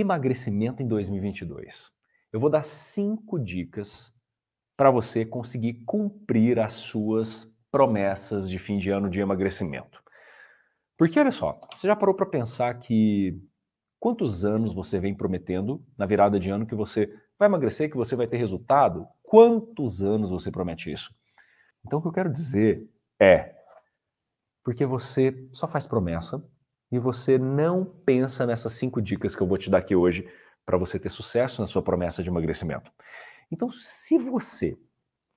emagrecimento em 2022. Eu vou dar cinco dicas para você conseguir cumprir as suas promessas de fim de ano de emagrecimento. Porque olha só, você já parou para pensar que quantos anos você vem prometendo na virada de ano que você vai emagrecer, que você vai ter resultado? Quantos anos você promete isso? Então o que eu quero dizer é porque você só faz promessa e você não pensa nessas cinco dicas que eu vou te dar aqui hoje para você ter sucesso na sua promessa de emagrecimento. Então, se você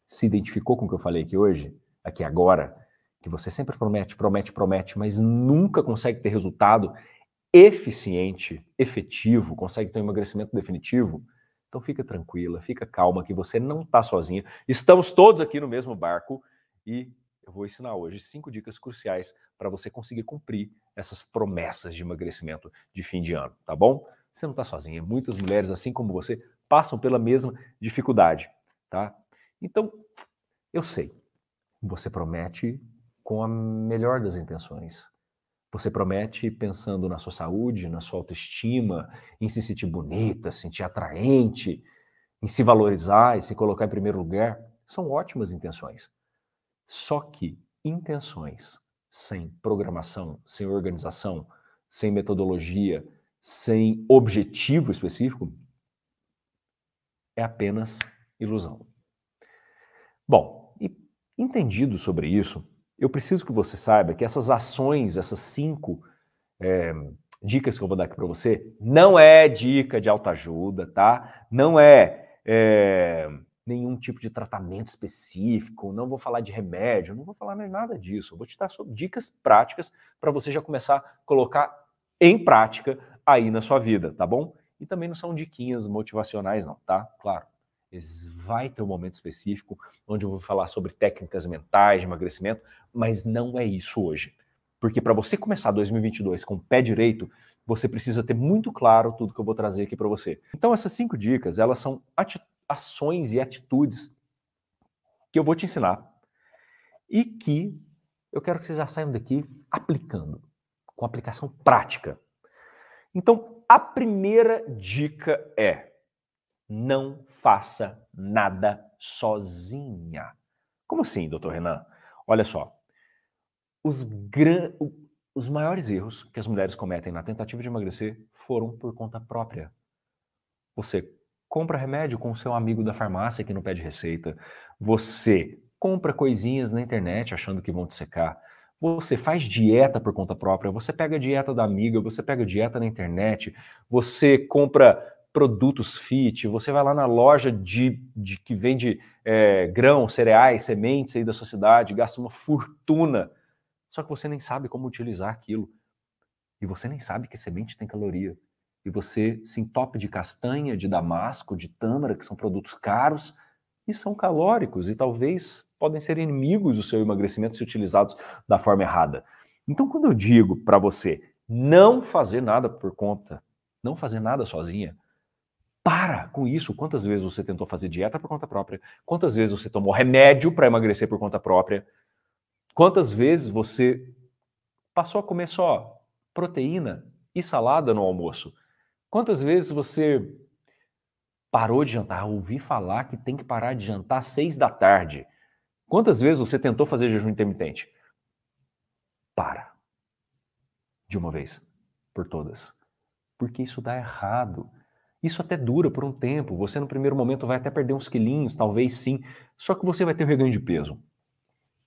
se identificou com o que eu falei aqui hoje, aqui agora, que você sempre promete, promete, promete, mas nunca consegue ter resultado eficiente, efetivo, consegue ter um emagrecimento definitivo, então fica tranquila, fica calma que você não está sozinha. Estamos todos aqui no mesmo barco e eu vou ensinar hoje cinco dicas cruciais para você conseguir cumprir essas promessas de emagrecimento de fim de ano, tá bom? Você não está sozinha. Muitas mulheres, assim como você, passam pela mesma dificuldade, tá? Então, eu sei, você promete com a melhor das intenções. Você promete pensando na sua saúde, na sua autoestima, em se sentir bonita, se sentir atraente, em se valorizar e se colocar em primeiro lugar. São ótimas intenções. Só que intenções sem programação, sem organização, sem metodologia, sem objetivo específico, é apenas ilusão. Bom, e entendido sobre isso, eu preciso que você saiba que essas ações, essas cinco é, dicas que eu vou dar aqui para você, não é dica de autoajuda, tá? Não é, é, nenhum tipo de tratamento específico, não vou falar de remédio, não vou falar nada disso. Vou te dar dicas práticas para você já começar a colocar em prática aí na sua vida, tá bom? E também não são diquinhas motivacionais, não, tá? Claro. Vai ter um momento específico onde eu vou falar sobre técnicas mentais de emagrecimento, mas não é isso hoje. Porque para você começar 2022 com o pé direito, você precisa ter muito claro tudo que eu vou trazer aqui para você. Então essas cinco dicas, elas são ações e atitudes que eu vou te ensinar e que eu quero que vocês já saiam daqui aplicando, com aplicação prática. Então, a primeira dica é não faça nada sozinha. Como assim, doutor Renan? Olha só. Os, gran... os maiores erros que as mulheres cometem na tentativa de emagrecer foram por conta própria. Você compra remédio com o seu amigo da farmácia que não pede receita. Você compra coisinhas na internet achando que vão te secar. Você faz dieta por conta própria, você pega a dieta da amiga, você pega dieta na internet, você compra produtos fit, você vai lá na loja de, de que vende é, grãos, cereais, sementes aí da sua cidade, gasta uma fortuna, só que você nem sabe como utilizar aquilo. E você nem sabe que semente tem caloria. E você se entope de castanha, de damasco, de tâmara, que são produtos caros e são calóricos e talvez podem ser inimigos do seu emagrecimento se utilizados da forma errada. Então, quando eu digo para você não fazer nada por conta, não fazer nada sozinha, para com isso. Quantas vezes você tentou fazer dieta por conta própria? Quantas vezes você tomou remédio para emagrecer por conta própria? Quantas vezes você passou a comer só proteína e salada no almoço? Quantas vezes você parou de jantar? Ouvi falar que tem que parar de jantar às seis da tarde. Quantas vezes você tentou fazer jejum intermitente? Para. De uma vez por todas. Porque isso dá errado. Isso até dura por um tempo. Você, no primeiro momento, vai até perder uns quilinhos, talvez sim. Só que você vai ter um reganho de peso.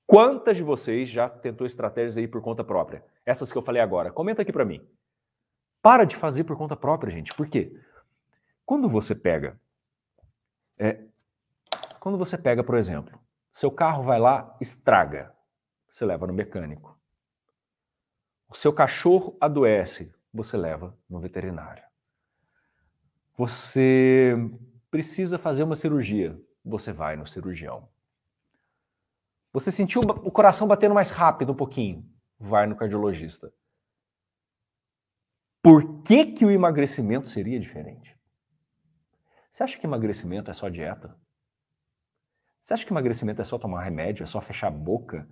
Quantas de vocês já tentou estratégias aí por conta própria? Essas que eu falei agora. Comenta aqui para mim. Para de fazer por conta própria, gente. Por quê? Quando você pega. É, quando você pega, por exemplo, seu carro vai lá, estraga. Você leva no mecânico. O seu cachorro adoece, você leva no veterinário. Você precisa fazer uma cirurgia, você vai no cirurgião. Você sentiu o coração batendo mais rápido um pouquinho, vai no cardiologista. Por que, que o emagrecimento seria diferente? Você acha que emagrecimento é só dieta? Você acha que emagrecimento é só tomar remédio, é só fechar a boca?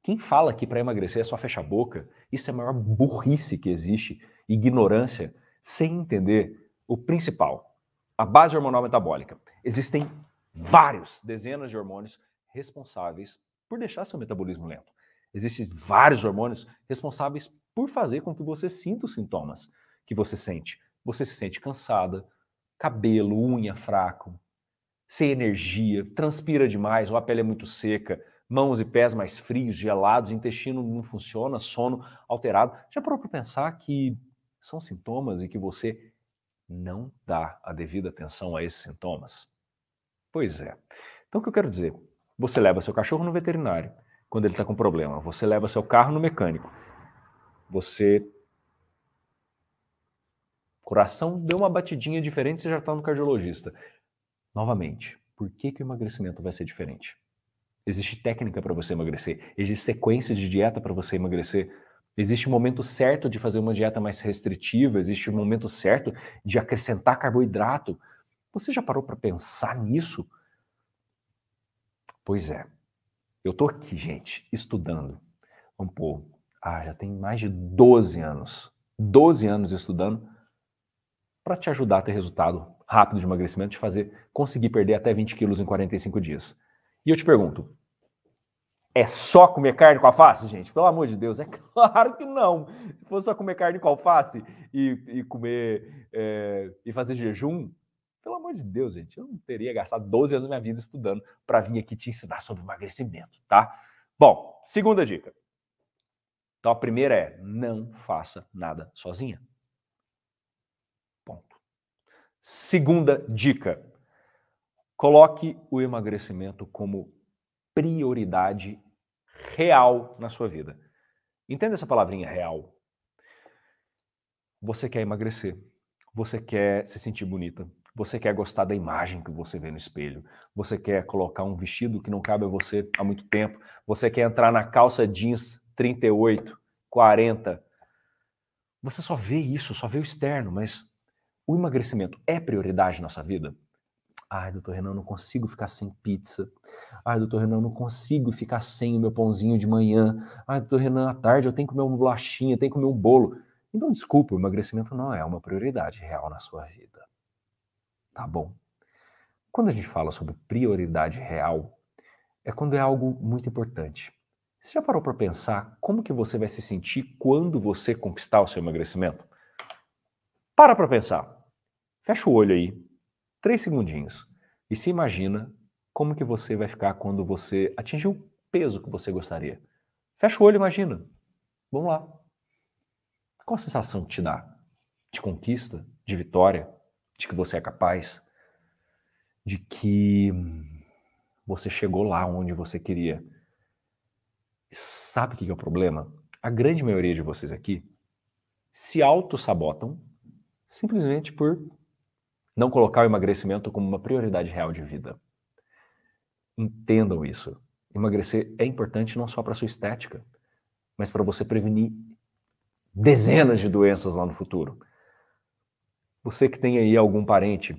Quem fala que para emagrecer é só fechar a boca, isso é a maior burrice que existe, ignorância, sem entender o principal, a base hormonal metabólica. Existem vários, dezenas de hormônios responsáveis por deixar seu metabolismo lento. Existem vários hormônios responsáveis por fazer com que você sinta os sintomas que você sente. Você se sente cansada, cabelo, unha fraco, sem energia, transpira demais, ou a pele é muito seca, mãos e pés mais frios, gelados, intestino não funciona, sono alterado. Já parou para pensar que são sintomas e que você não dá a devida atenção a esses sintomas? Pois é. Então o que eu quero dizer? Você leva seu cachorro no veterinário quando ele está com problema. Você leva seu carro no mecânico. Você. Coração deu uma batidinha diferente, você já está no cardiologista. Novamente, por que, que o emagrecimento vai ser diferente? Existe técnica para você emagrecer, existe sequência de dieta para você emagrecer, existe o um momento certo de fazer uma dieta mais restritiva, existe o um momento certo de acrescentar carboidrato. Você já parou para pensar nisso? Pois é. Eu tô aqui, gente, estudando. Vamos pôr. Ah, já tem mais de 12 anos. 12 anos estudando para te ajudar a ter resultado rápido de emagrecimento, de fazer, conseguir perder até 20 quilos em 45 dias. E eu te pergunto, é só comer carne com alface, gente? Pelo amor de Deus, é claro que não. Se fosse só comer carne com alface e, e comer é, e fazer jejum, pelo amor de Deus, gente, eu não teria gastado 12 anos da minha vida estudando para vir aqui te ensinar sobre emagrecimento, tá? Bom, segunda dica. Então a primeira é: não faça nada sozinha. Ponto. Segunda dica: coloque o emagrecimento como prioridade real na sua vida. Entenda essa palavrinha real. Você quer emagrecer, você quer se sentir bonita, você quer gostar da imagem que você vê no espelho. Você quer colocar um vestido que não cabe a você há muito tempo. Você quer entrar na calça jeans 38, 40. Você só vê isso, só vê o externo, mas o emagrecimento é prioridade na sua vida? Ai, doutor Renan, não consigo ficar sem pizza. Ai, doutor Renan, não consigo ficar sem o meu pãozinho de manhã. Ai, doutor Renan, à tarde eu tenho que comer uma bolachinha, tenho que comer um bolo. Então, desculpa, o emagrecimento não é uma prioridade real na sua vida. Tá bom. Quando a gente fala sobre prioridade real, é quando é algo muito importante. Você já parou para pensar como que você vai se sentir quando você conquistar o seu emagrecimento? Para para pensar. Fecha o olho aí, três segundinhos, e se imagina como que você vai ficar quando você atingir o peso que você gostaria. Fecha o olho, imagina. Vamos lá. Qual a sensação que te dá? De conquista? De vitória? de que você é capaz, de que você chegou lá onde você queria. Sabe o que é o problema? A grande maioria de vocês aqui se auto-sabotam simplesmente por não colocar o emagrecimento como uma prioridade real de vida. Entendam isso. Emagrecer é importante não só para sua estética, mas para você prevenir dezenas de doenças lá no futuro. Você que tem aí algum parente,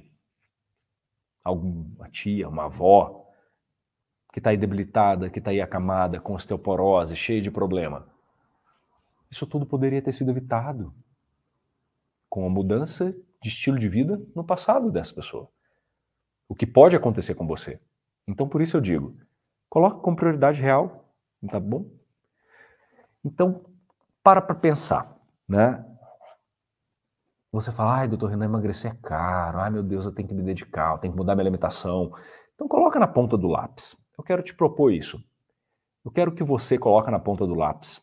alguma tia, uma avó, que está aí debilitada, que está aí acamada, com osteoporose, cheia de problema. Isso tudo poderia ter sido evitado com a mudança de estilo de vida no passado dessa pessoa. O que pode acontecer com você. Então, por isso eu digo, coloque como prioridade real, tá bom? Então, para para pensar, né? Você fala, ai, doutor Renan, emagrecer é caro, ai meu Deus, eu tenho que me dedicar, eu tenho que mudar minha alimentação. Então coloca na ponta do lápis. Eu quero te propor isso. Eu quero que você coloque na ponta do lápis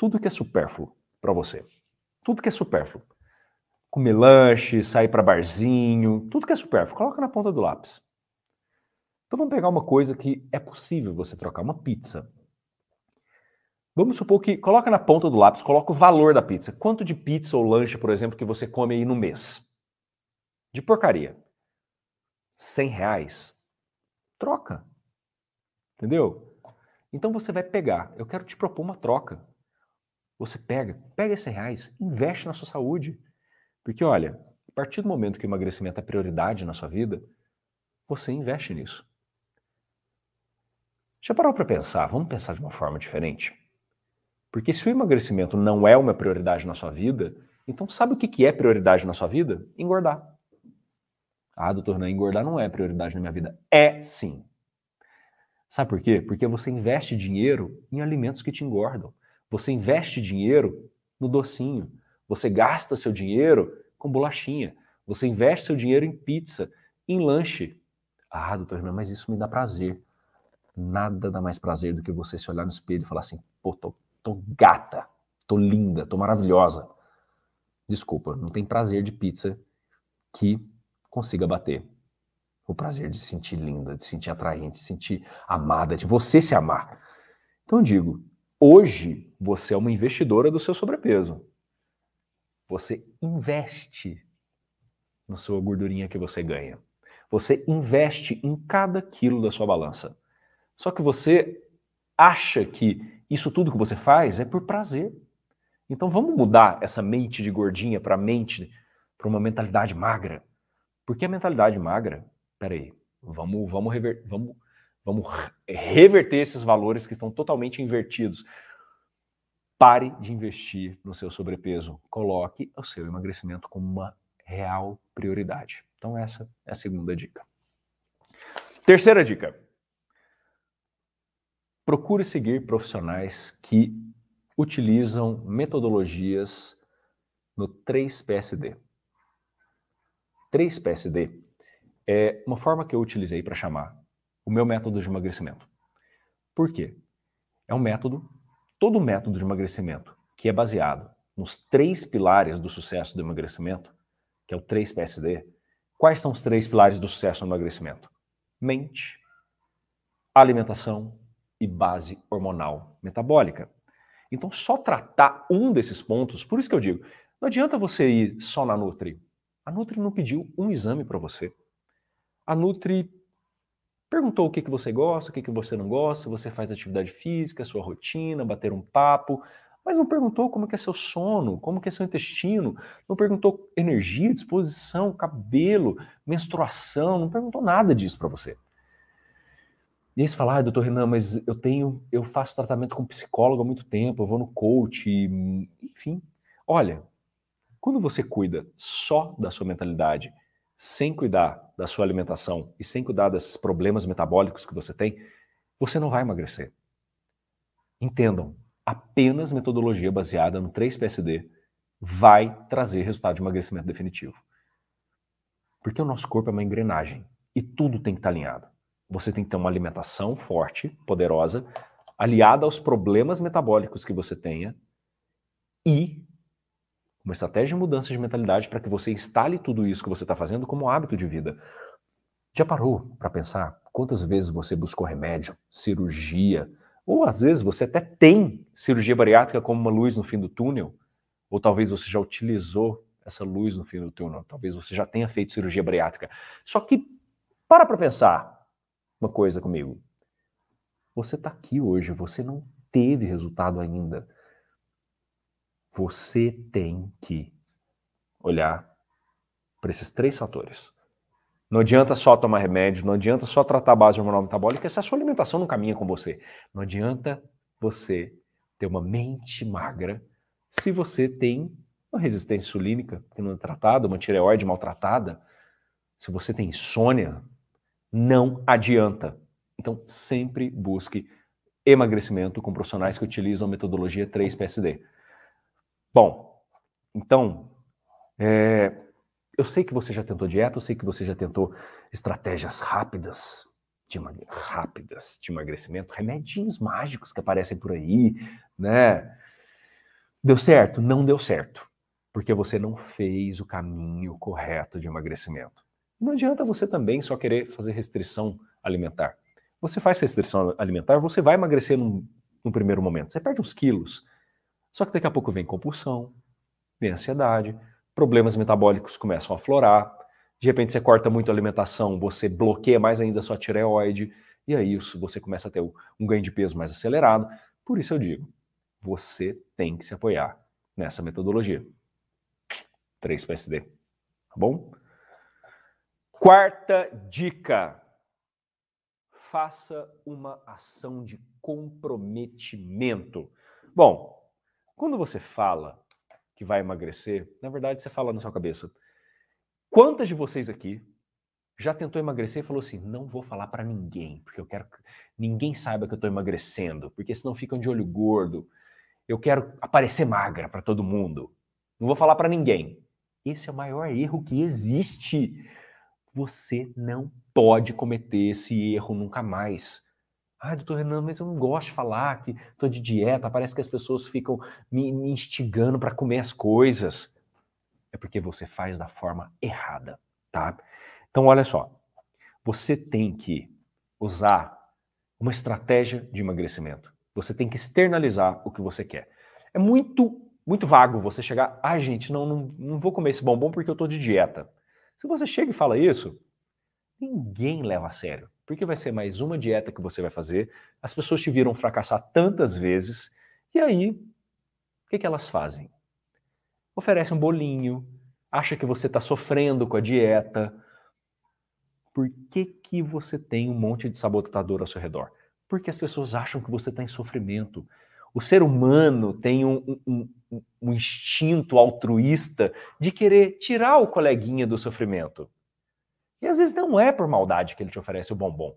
tudo que é supérfluo para você. Tudo que é supérfluo. Comer lanche, sair para barzinho, tudo que é supérfluo, coloca na ponta do lápis. Então vamos pegar uma coisa que é possível você trocar, uma pizza. Vamos supor que coloca na ponta do lápis, coloca o valor da pizza. Quanto de pizza ou lanche, por exemplo, que você come aí no mês? De porcaria. 100 reais. Troca. Entendeu? Então você vai pegar. Eu quero te propor uma troca. Você pega, pega esses reais, investe na sua saúde. Porque olha, a partir do momento que o emagrecimento é prioridade na sua vida, você investe nisso. Já parou para pensar? Vamos pensar de uma forma diferente? Porque se o emagrecimento não é uma prioridade na sua vida, então sabe o que é prioridade na sua vida? Engordar. Ah, doutor, não, engordar não é prioridade na minha vida. É sim. Sabe por quê? Porque você investe dinheiro em alimentos que te engordam. Você investe dinheiro no docinho. Você gasta seu dinheiro com bolachinha. Você investe seu dinheiro em pizza, em lanche. Ah, doutor Renan, mas isso me dá prazer. Nada dá mais prazer do que você se olhar no espelho e falar assim: pô, tô, tô gata, tô linda, tô maravilhosa. Desculpa, não tem prazer de pizza que consiga bater o prazer de se sentir linda, de se sentir atraente, de se sentir amada, de você se amar. Então digo, hoje você é uma investidora do seu sobrepeso. Você investe na sua gordurinha que você ganha. Você investe em cada quilo da sua balança. Só que você acha que isso tudo que você faz é por prazer. Então vamos mudar essa mente de gordinha para mente, para uma mentalidade magra. Porque a mentalidade magra, peraí, vamos, vamos, rever, vamos, vamos reverter esses valores que estão totalmente invertidos. Pare de investir no seu sobrepeso. Coloque o seu emagrecimento como uma real prioridade. Então, essa é a segunda dica. Terceira dica. Procure seguir profissionais que utilizam metodologias no 3PSD. 3PSD é uma forma que eu utilizei para chamar o meu método de emagrecimento. Por quê? É um método, todo método de emagrecimento que é baseado nos três pilares do sucesso do emagrecimento, que é o 3PSD. Quais são os três pilares do sucesso no emagrecimento? Mente, alimentação e base hormonal metabólica. Então, só tratar um desses pontos, por isso que eu digo, não adianta você ir só na Nutri a Nutri não pediu um exame para você. A Nutri perguntou o que, que você gosta, o que, que você não gosta, você faz atividade física, sua rotina, bater um papo, mas não perguntou como que é seu sono, como que é seu intestino, não perguntou energia, disposição, cabelo, menstruação, não perguntou nada disso para você. E aí você fala, ah, doutor Renan, mas eu tenho, eu faço tratamento com psicólogo há muito tempo, eu vou no coach, enfim. Olha, quando você cuida só da sua mentalidade, sem cuidar da sua alimentação e sem cuidar desses problemas metabólicos que você tem, você não vai emagrecer. Entendam, apenas metodologia baseada no 3PSD vai trazer resultado de emagrecimento definitivo. Porque o nosso corpo é uma engrenagem e tudo tem que estar alinhado. Você tem que ter uma alimentação forte, poderosa, aliada aos problemas metabólicos que você tenha e uma estratégia de mudança de mentalidade para que você instale tudo isso que você está fazendo como hábito de vida. Já parou para pensar quantas vezes você buscou remédio, cirurgia, ou às vezes você até tem cirurgia bariátrica como uma luz no fim do túnel, ou talvez você já utilizou essa luz no fim do túnel, talvez você já tenha feito cirurgia bariátrica. Só que para para pensar uma coisa comigo. Você está aqui hoje, você não teve resultado ainda. Você tem que olhar para esses três fatores. Não adianta só tomar remédio, não adianta só tratar a base hormonal metabólica se a sua alimentação não caminha com você. Não adianta você ter uma mente magra se você tem uma resistência insulínica que não é tratada, uma tireoide maltratada, se você tem insônia, não adianta. Então, sempre busque emagrecimento com profissionais que utilizam a metodologia 3PSD. Bom, então, é, eu sei que você já tentou dieta, eu sei que você já tentou estratégias rápidas de, rápidas de emagrecimento, remedinhos mágicos que aparecem por aí, né? Deu certo? Não deu certo, porque você não fez o caminho correto de emagrecimento. Não adianta você também só querer fazer restrição alimentar. Você faz restrição alimentar, você vai emagrecer num primeiro momento. Você perde uns quilos, só que daqui a pouco vem compulsão, vem ansiedade, problemas metabólicos começam a aflorar, de repente você corta muito a alimentação, você bloqueia mais ainda a sua tireoide, e aí isso, você começa a ter um ganho de peso mais acelerado. Por isso eu digo, você tem que se apoiar nessa metodologia. 3PSD. Tá bom? Quarta dica. Faça uma ação de comprometimento. Bom, quando você fala que vai emagrecer, na verdade você fala na sua cabeça. Quantas de vocês aqui já tentou emagrecer e falou assim: não vou falar para ninguém, porque eu quero que ninguém saiba que eu estou emagrecendo, porque senão ficam de olho gordo. Eu quero aparecer magra para todo mundo. Não vou falar para ninguém. Esse é o maior erro que existe. Você não pode cometer esse erro nunca mais. Ah, doutor Renan, mas eu não gosto de falar que estou de dieta, parece que as pessoas ficam me, me instigando para comer as coisas. É porque você faz da forma errada, tá? Então, olha só. Você tem que usar uma estratégia de emagrecimento. Você tem que externalizar o que você quer. É muito, muito vago você chegar, ah, gente, não, não, não vou comer esse bombom porque eu estou de dieta. Se você chega e fala isso, ninguém leva a sério porque vai ser mais uma dieta que você vai fazer. As pessoas te viram fracassar tantas vezes, e aí, o que, que elas fazem? Oferecem um bolinho, acha que você está sofrendo com a dieta. Por que, que você tem um monte de sabotador ao seu redor? Porque as pessoas acham que você está em sofrimento. O ser humano tem um, um, um, um instinto altruísta de querer tirar o coleguinha do sofrimento. E às vezes não é por maldade que ele te oferece o bombom.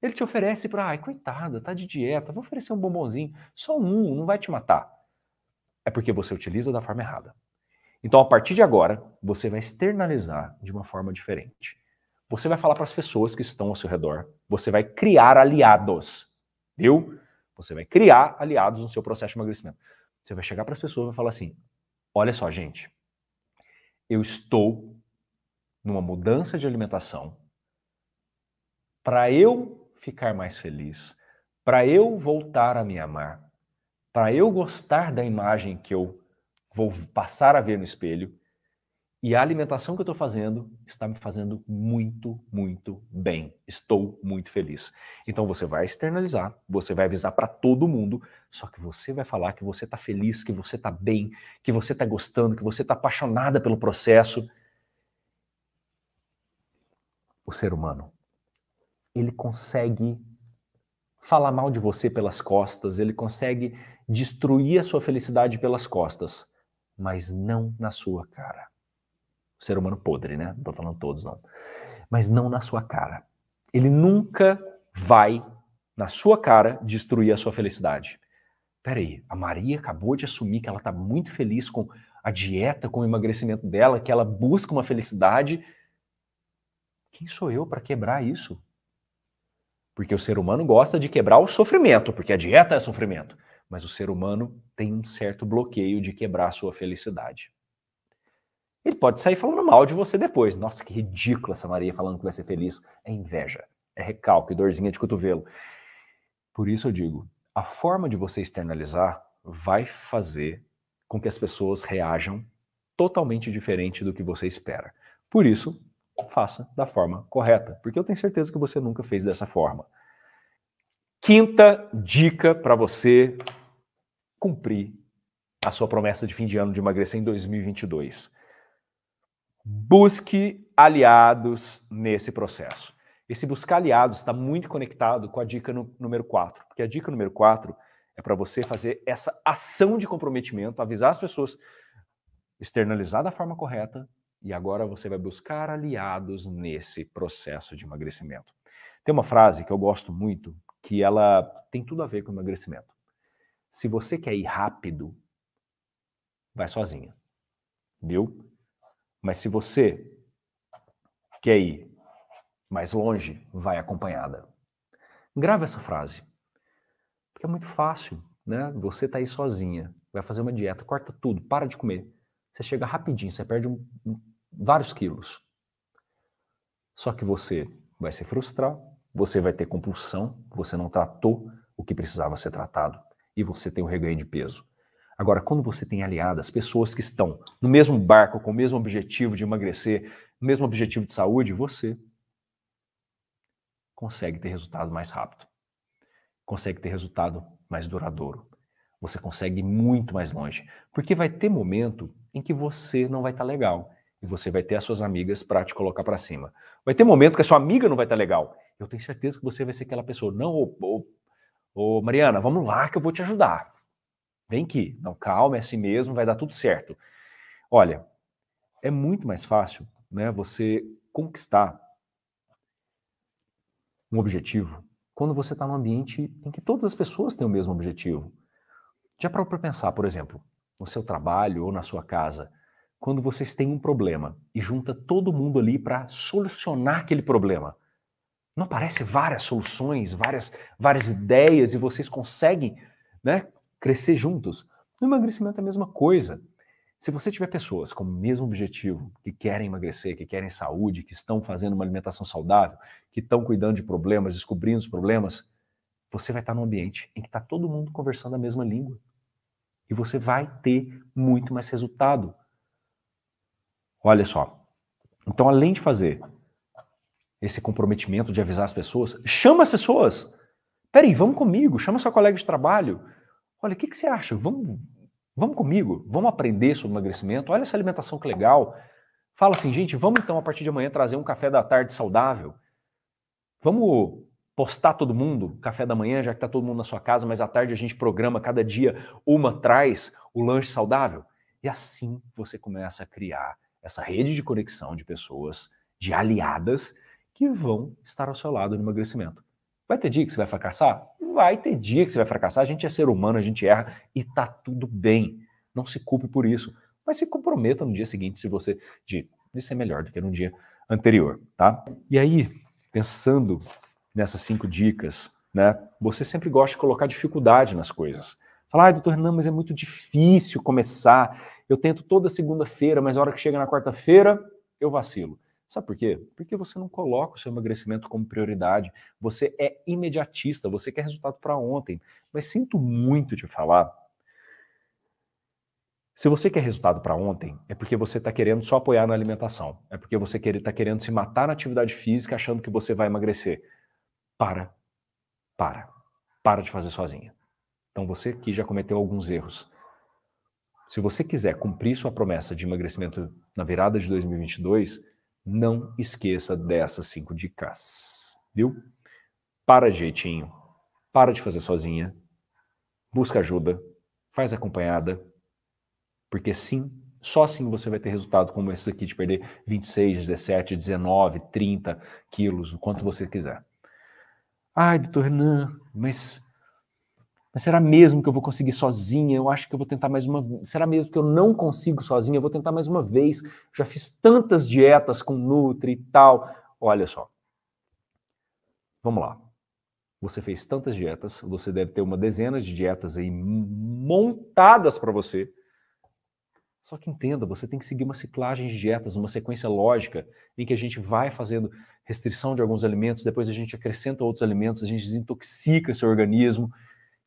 Ele te oferece para, ai, coitada, tá de dieta, vou oferecer um bombonzinho, só um, não vai te matar. É porque você utiliza da forma errada. Então, a partir de agora, você vai externalizar de uma forma diferente. Você vai falar para as pessoas que estão ao seu redor, você vai criar aliados, viu? Você vai criar aliados no seu processo de emagrecimento. Você vai chegar para as pessoas e vai falar assim: olha só, gente, eu estou numa mudança de alimentação, para eu ficar mais feliz, para eu voltar a me amar, para eu gostar da imagem que eu vou passar a ver no espelho, e a alimentação que eu estou fazendo está me fazendo muito, muito bem. Estou muito feliz. Então você vai externalizar, você vai avisar para todo mundo, só que você vai falar que você está feliz, que você está bem, que você está gostando, que você está apaixonada pelo processo o ser humano. Ele consegue falar mal de você pelas costas, ele consegue destruir a sua felicidade pelas costas, mas não na sua cara. O ser humano podre, né? Não tô falando todos, não. Mas não na sua cara. Ele nunca vai, na sua cara, destruir a sua felicidade. Peraí, a Maria acabou de assumir que ela está muito feliz com a dieta, com o emagrecimento dela, que ela busca uma felicidade quem sou eu para quebrar isso? Porque o ser humano gosta de quebrar o sofrimento, porque a dieta é sofrimento. Mas o ser humano tem um certo bloqueio de quebrar a sua felicidade. Ele pode sair falando mal de você depois. Nossa, que ridícula essa Maria falando que vai ser feliz. É inveja, é recalque, dorzinha de cotovelo. Por isso eu digo, a forma de você externalizar vai fazer com que as pessoas reajam totalmente diferente do que você espera. Por isso, faça da forma correta, porque eu tenho certeza que você nunca fez dessa forma. Quinta dica para você cumprir a sua promessa de fim de ano de emagrecer em 2022. Busque aliados nesse processo. Esse buscar aliados está muito conectado com a dica número 4, porque a dica número 4 é para você fazer essa ação de comprometimento, avisar as pessoas, externalizar da forma correta e agora você vai buscar aliados nesse processo de emagrecimento. Tem uma frase que eu gosto muito, que ela tem tudo a ver com emagrecimento. Se você quer ir rápido, vai sozinha. Viu? Mas se você quer ir mais longe, vai acompanhada. Grave essa frase. Porque é muito fácil, né? Você tá aí sozinha, vai fazer uma dieta, corta tudo, para de comer. Você chega rapidinho, você perde um, vários quilos. Só que você vai se frustrar, você vai ter compulsão, você não tratou o que precisava ser tratado e você tem um reganho de peso. Agora, quando você tem aliadas, pessoas que estão no mesmo barco, com o mesmo objetivo de emagrecer, o mesmo objetivo de saúde, você consegue ter resultado mais rápido, consegue ter resultado mais duradouro, você consegue ir muito mais longe, porque vai ter momento em que você não vai estar legal e você vai ter as suas amigas para te colocar para cima. Vai ter momento que a sua amiga não vai estar legal. Eu tenho certeza que você vai ser aquela pessoa. Não, ô, ô, ô, Mariana, vamos lá que eu vou te ajudar. Vem aqui. Não, calma, é assim mesmo, vai dar tudo certo. Olha, é muito mais fácil né, você conquistar um objetivo quando você está num ambiente em que todas as pessoas têm o mesmo objetivo. Já para pensar, por exemplo, no seu trabalho ou na sua casa, quando vocês têm um problema e junta todo mundo ali para solucionar aquele problema. Não aparece várias soluções, várias, várias ideias e vocês conseguem né, crescer juntos? No emagrecimento é a mesma coisa. Se você tiver pessoas com o mesmo objetivo, que querem emagrecer, que querem saúde, que estão fazendo uma alimentação saudável, que estão cuidando de problemas, descobrindo os problemas, você vai estar num ambiente em que está todo mundo conversando a mesma língua. E você vai ter muito mais resultado. Olha só. Então, além de fazer esse comprometimento de avisar as pessoas, chama as pessoas. Peraí, vamos comigo, chama sua colega de trabalho. Olha, o que, que você acha? Vamos, vamos comigo, vamos aprender sobre emagrecimento. Olha essa alimentação que legal. Fala assim, gente, vamos então a partir de amanhã trazer um café da tarde saudável. Vamos postar todo mundo, café da manhã, já que está todo mundo na sua casa, mas à tarde a gente programa cada dia uma traz o lanche saudável. E assim você começa a criar essa rede de conexão de pessoas, de aliadas, que vão estar ao seu lado no emagrecimento. Vai ter dia que você vai fracassar? Vai ter dia que você vai fracassar. A gente é ser humano, a gente erra e tá tudo bem. Não se culpe por isso. Mas se comprometa no dia seguinte se você de, de ser melhor do que no dia anterior, tá? E aí, pensando nessas cinco dicas, né? Você sempre gosta de colocar dificuldade nas coisas. Falar, ai, doutor Renan, mas é muito difícil começar. Eu tento toda segunda-feira, mas a hora que chega na quarta-feira, eu vacilo. Sabe por quê? Porque você não coloca o seu emagrecimento como prioridade. Você é imediatista, você quer resultado para ontem. Mas sinto muito te falar. Se você quer resultado para ontem, é porque você está querendo só apoiar na alimentação. É porque você está querendo se matar na atividade física achando que você vai emagrecer. Para. Para. Para de fazer sozinha. Então você aqui já cometeu alguns erros. Se você quiser cumprir sua promessa de emagrecimento na virada de 2022, não esqueça dessas cinco dicas, viu? Para jeitinho, para de fazer sozinha, busca ajuda, faz acompanhada, porque sim, só assim você vai ter resultado como esse aqui de perder 26, 17, 19, 30 quilos, o quanto você quiser. Ai, doutor Renan, mas mas será mesmo que eu vou conseguir sozinha? Eu acho que eu vou tentar mais uma. Será mesmo que eu não consigo sozinha? Eu vou tentar mais uma vez. Já fiz tantas dietas com Nutri e tal. Olha só. Vamos lá. Você fez tantas dietas, você deve ter uma dezena de dietas aí montadas para você. Só que entenda, você tem que seguir uma ciclagem de dietas, uma sequência lógica, em que a gente vai fazendo restrição de alguns alimentos, depois a gente acrescenta outros alimentos, a gente desintoxica seu organismo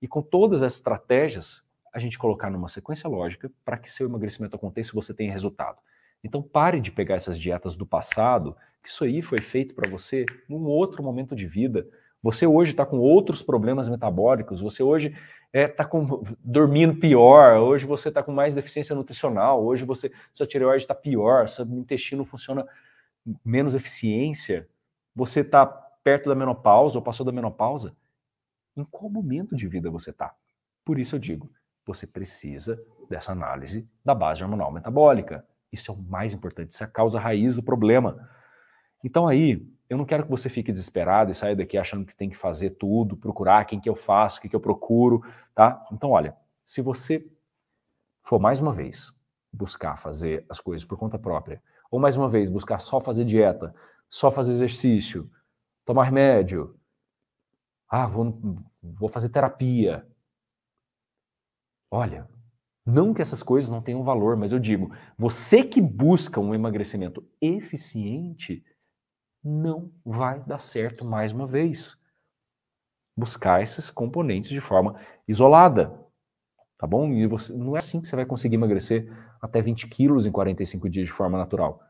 e com todas as estratégias, a gente colocar numa sequência lógica para que seu emagrecimento aconteça e você tenha resultado. Então pare de pegar essas dietas do passado, que isso aí foi feito para você num outro momento de vida. Você hoje está com outros problemas metabólicos, você hoje está é, tá dormindo pior, hoje você está com mais deficiência nutricional, hoje você sua tireoide está pior, seu intestino funciona menos eficiência, você está perto da menopausa ou passou da menopausa em qual momento de vida você está. Por isso eu digo, você precisa dessa análise da base hormonal metabólica. Isso é o mais importante, isso é a causa raiz do problema. Então aí, eu não quero que você fique desesperado e saia daqui achando que tem que fazer tudo, procurar quem que eu faço, o que, que eu procuro, tá? Então olha, se você for mais uma vez buscar fazer as coisas por conta própria, ou mais uma vez buscar só fazer dieta, só fazer exercício, tomar remédio, ah, vou, vou fazer terapia. Olha, não que essas coisas não tenham valor, mas eu digo, você que busca um emagrecimento eficiente, não vai dar certo mais uma vez. Buscar esses componentes de forma isolada, tá bom? E você, não é assim que você vai conseguir emagrecer até 20 quilos em 45 dias de forma natural.